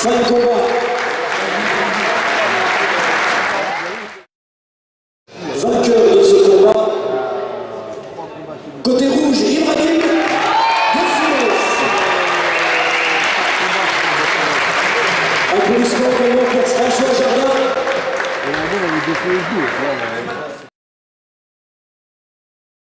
Fin du combat. Vainqueur de ce combat. Côté rouge, Ibrahim. Applaudissements pour François Jardin.